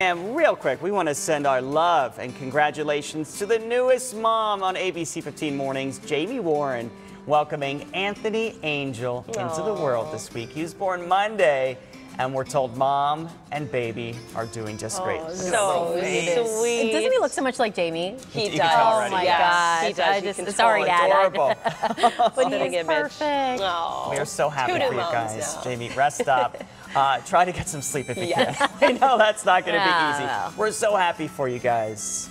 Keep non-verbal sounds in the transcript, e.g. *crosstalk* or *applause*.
And real quick, we want to send our love and congratulations to the newest mom on ABC 15 Mornings, Jamie Warren, welcoming Anthony Angel into the world this week. He was born Monday, and we're told mom and baby are doing just great. Oh, look at that little So face. sweet. Doesn't he look so much like Jamie? He You does. Oh my Yes, gosh. He does. I You just, can sorry, totally Dad. Adorable. *laughs* but he is perfect. Oh. We are so happy Two for you guys. now. Jamie, rest up. *laughs* Uh, try to get some sleep if you can. *laughs* I know that's not going to Yeah, be easy. We're so happy for you guys.